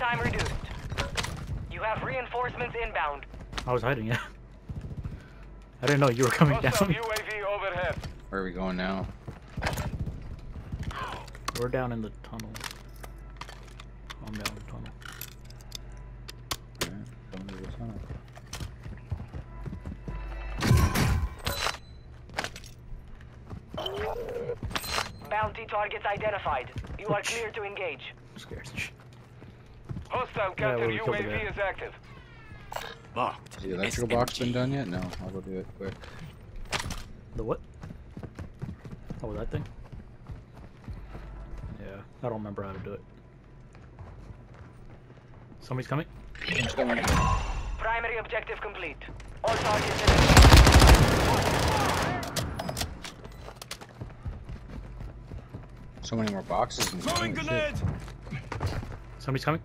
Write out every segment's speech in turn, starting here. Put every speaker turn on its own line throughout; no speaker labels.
time reduced. You have reinforcements inbound.
I was hiding, yeah. I didn't know you were coming
Hostile
down.
UAV overhead.
Where are we going now?
We're down in the tunnel. I'm down in the tunnel.
Alright, going to the tunnel.
Bounty targets identified. You are clear to engage.
I'm scared. Shh.
Hostile
Yeah,
counter
well, we killed the
UAV
guy.
is active.
Marked.
Has the electrical box been done yet? No, I'll go do it quick.
The what? Oh, that thing? Yeah, I don't remember how to do it. Somebody's coming?
It's.
Primary objective complete. All targets eliminated.
So many more boxes. And
Throwing
holy
grenade!
Somebody's coming?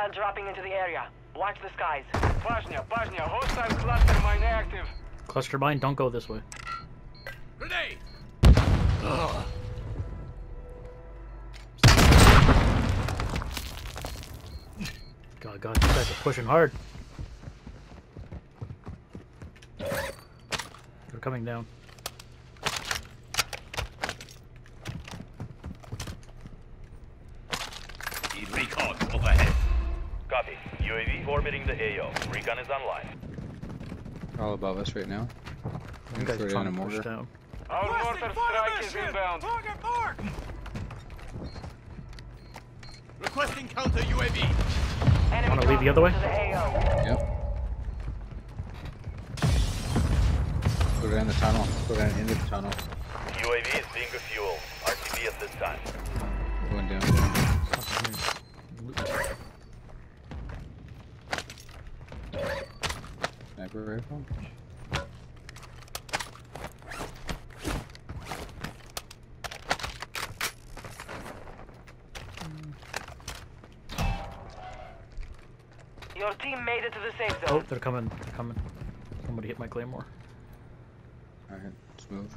Hostile dropping into the area. Watch the skies.
Bosnia, Bosnia, hostile cluster mine active.
Cluster mine, don't go this way.
Grenade!
God, God, these guys are pushing hard. They're coming down.
Need recon overhead.
Copy. UAV orbiting the AO. Recon is online.
All above us right now.
You guys
Throw
are trying to
a
push
mortar.
down.
Our mortar strike is inbound.
Target mark! Requesting counter UAV.
Enemy
Wanna leave the other way?
the
Yep. Put it in the tunnel. Put it into the tunnel.
UAV is being refueled. RTB at this time.
Going down. Down. Sniper rifle.
Your team made it to the safe
oh,
zone.
Oh, they're coming. They're coming. Somebody hit my claymore.
Alright, let's move.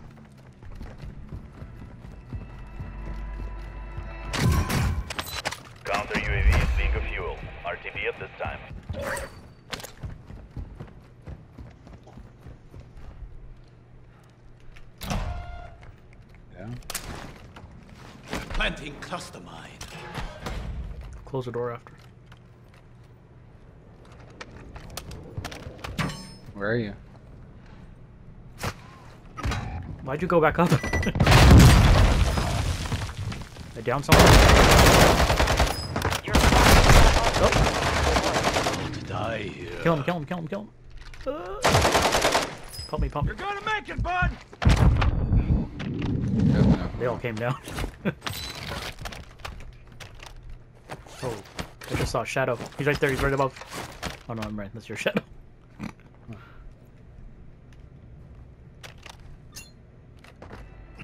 Counter UAV is being a fuel. RTB at this time.
Yeah.
Planting cluster mine.
Close the door after.
Where are you?
Why'd you go back up? I down someone?
Your squad is
Oh,
To die here.
kill him, kill him, kill him, kill him. Uh, pump me, pump me.
You're gonna make it, bud!
They all came down. oh, I just saw a shadow. He's right there, he's right above. Oh no, I'm right, that's your shadow.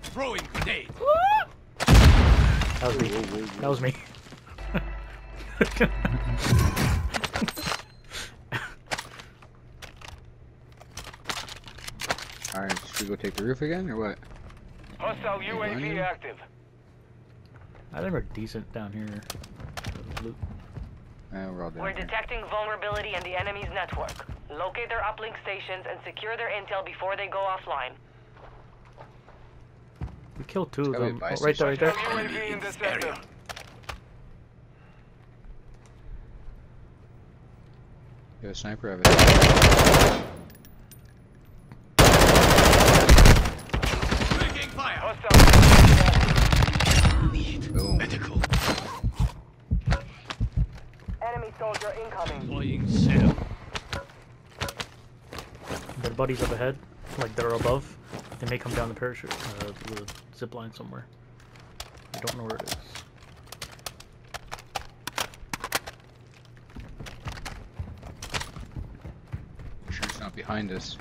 Throwing grenade.
That was me. That was me.
Alright, should we go take the roof again or what?
Hostile
running?
UAV active.
I think we're decent down here. Loot.
Eh, we're all down
We're
here.
detecting vulnerability in the enemy's network. Locate their uplink stations and secure their intel before they go offline.
We killed two of
Gotta be a
them. Oh, right there, right there.
Hostile UAV in the sector.
You have a sniper of it.
Taking fire. Deploying cell.
Their buddies up ahead, like they're above. They may come down the parachute, uh, the zip line somewhere. I don't know where it is.
Sure it's not behind us.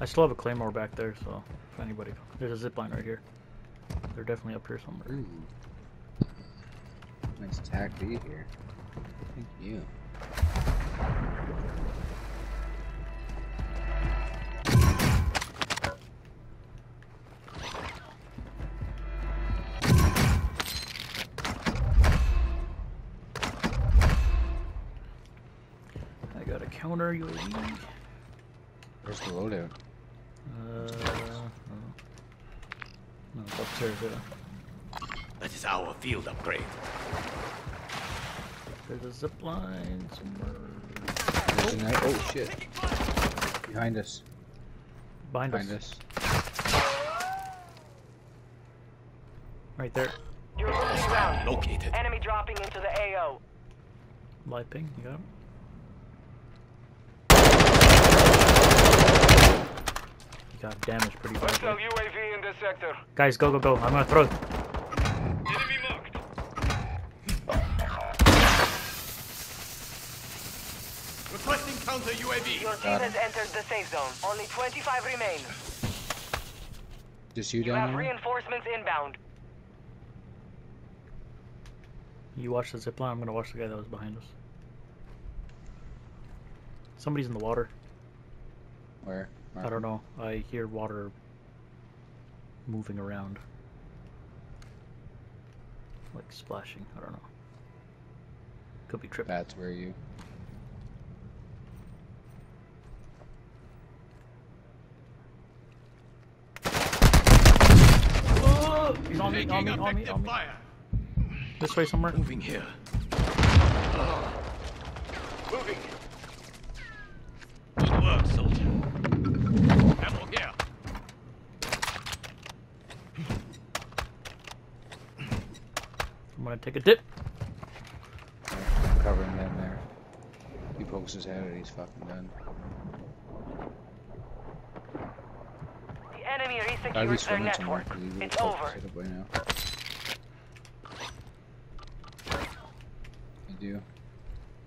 I still have a claymore back there, so if anybody, there's a zip line right here. They're definitely up here somewhere.
Ooh. Nice tack D here. Thank you.
I got a counter UAV.
Where's the loadout?
Uh, no, it's upstairs. Yeah.
That is our field upgrade.
There's a zip line somewhere
There's a knife- Oh shit! Behind us.
behind,
Behind
us.
us.
Right there.
You're losing ground.
Located.
Enemy dropping into the AO.
Light ping. You got him. He got damaged pretty
Hostile
badly.
UAV in the sector.
Guys, go, go, go. I'm gonna throw it.
Requesting counter UAV.
Your team has entered the safe zone. Only 25 remain.
Just you
You
down
have
there?
reinforcements inbound.
You watch the zip line. I'm gonna watch the guy that was behind us. Somebody's in the water.
Where?
I don't know. I hear water moving around. Like splashing. I don't know. Could be tripping.
That's where you.
He's on me, on me, on me, on me.
fire.
This way somewhere.
Moving here.
Moving.
Good work, soldier. Ammo here.
I'm gonna take a dip.
I'm covering them there. He pokes his head out, he's fucking done.
The enemy
Gotta be
their
swimming somewhere.
network.
'cause he would've
It's over.
his head up by now. You do.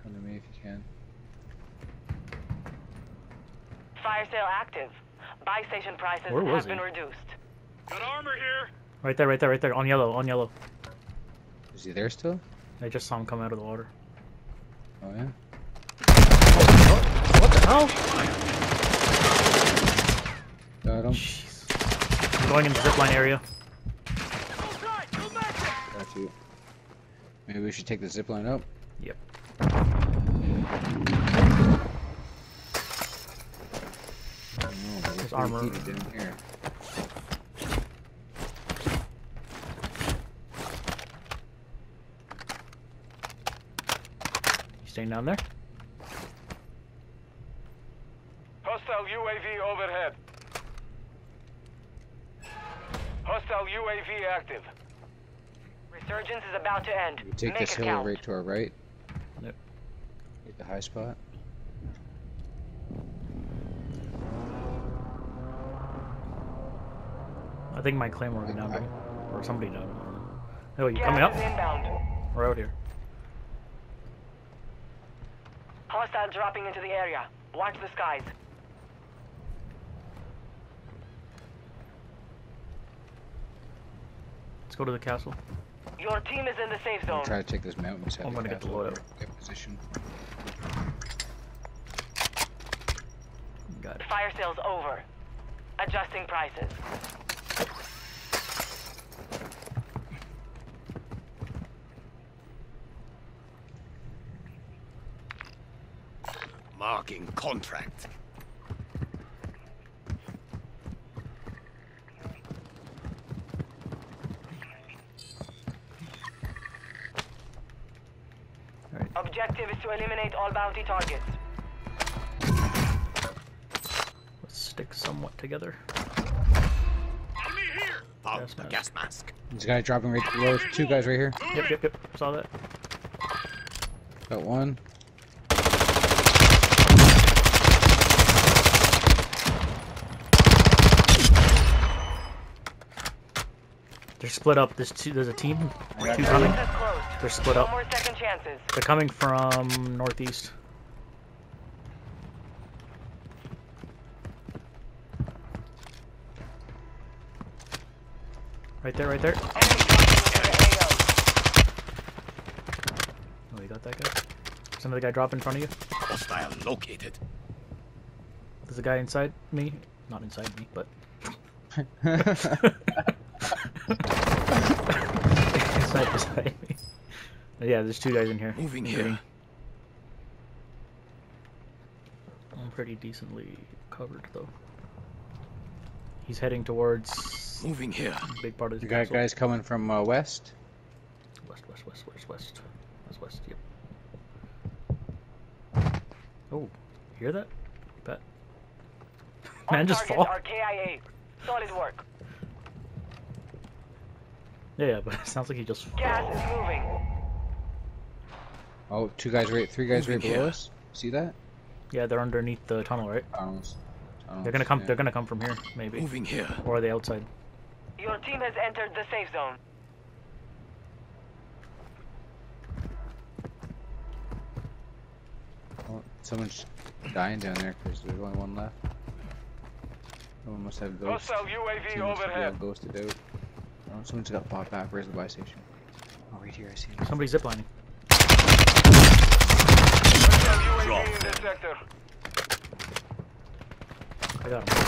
Come to me if you can.
Fire sale active. Buy station prices
Where was
have been
he?
reduced.
Got armor here.
Right there, right there, right there. On yellow, on yellow.
Is he there still?
I just saw him come out of the water.
Oh yeah.
What the hell?
Got him.
Jeez. I'm going in the zipline area.
Got you. Maybe we should take the zip line up.
Yep.
I don't know, but
There's armor.
down here.
You staying down there?
Hostile UAV overhead. Hostile UAV active.
Resurgence is about to end.
We take
Make
this hill
count.
right to our right.
Yep.
Get the high spot.
I think my claymore went down there. Or somebody down. I. Oh, you
Gas
coming up?
inbound.
We're out here.
Hostile dropping into the area. Watch the skies.
Let's go to the castle.
Your team is in the safe zone.
Try to take this mountain.
I'm gonna get the
castle.
loadout.
Get position.
Got it.
Fire sales over. Adjusting prices.
Marking contract.
Objective is to eliminate all bounty targets.
Let's stick somewhat together.
Enemy here. Found
Gas
the
mask.
gas mask.
There's a guy dropping right below. us. Two guys right here.
Yep, yep, yep. Saw that.
Got one.
They're split up. There's two. There's a team. Two coming.
Resurgence is closed.
They're split up.
more second chances.
They're coming from northeast. Right there, right there.
Enemy dropping into the AO.
Oh, you got that guy? There's another guy drop in front of you.
Hostile located.
There's a guy inside me. Not inside me, but. inside beside me. Yeah, there's two guys in here.
Moving here.
pretty I'm pretty decently covered though. He's heading towards
Moving here.
big part of
You
the
got guys coming from uh, west.
West, west, west, west, west. West, west, yep. Oh, hear that? Bet.
All
Man, just
targets
fall.
are KIA. Solid work.
Yeah, yeah, but it sounds like he just.
Gas is moving.
Oh, two guys right, three guys right below
here.
us. See that?
Yeah, they're underneath the tunnel, right?
Tunnels.
They're gonna come.
yeah.
They're gonna come from here, maybe,
Moving here.
or are they outside?
Your team has entered the safe zone.
Oh, someone's dying down there because there's only one left. Someone must have ghost.
Hostile UAV
Team must be all
overhead.
ghosted out. Oh, someone's got bought back. Where's the buy station? Oh, right here. I see it.
Somebody's ziplining. I got him.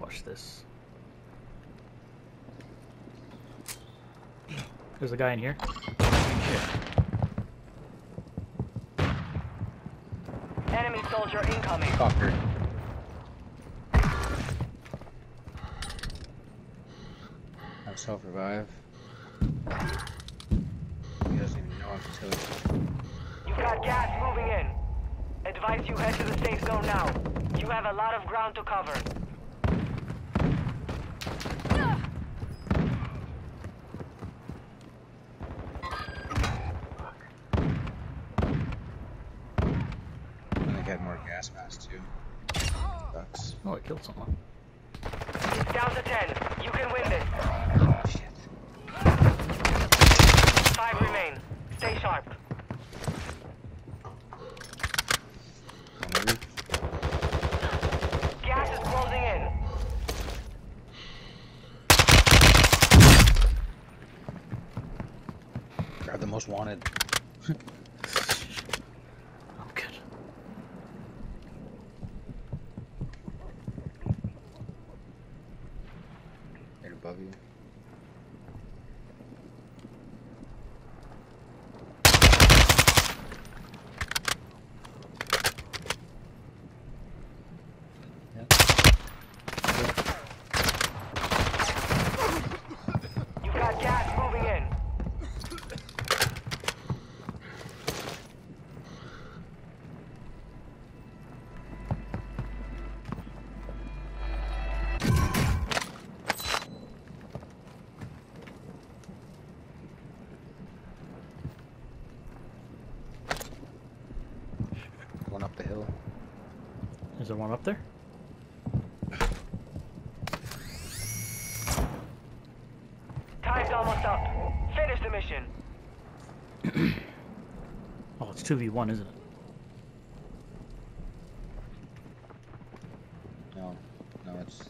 Watch this. There's a guy in here.
Enemy soldier incoming.
Fucker. I'll self revive. He doesn't even know I'm still.
You've got gas moving in. Advise you head to the safe zone now. You have a lot of ground to cover.
Had more gas masks too. Sucks.
Oh, I killed someone.
It's down to 10. You can win this.
Oh, shit.
Five remain. Stay sharp.
On the roof.
Gas is closing in.
Grab the most wanted.
I'm good.
Right above you.
You've got gas moving in.
One up the hill.
Is there one up there?
Time's almost up. Finish the mission.
Oh, it's two v one, isn't it?
No, no, it's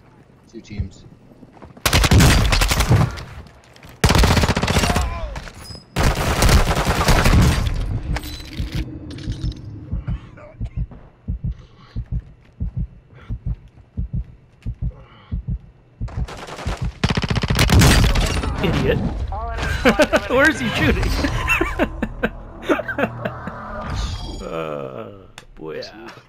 two teams.
Idiot. Where is he shooting? uh, boy. That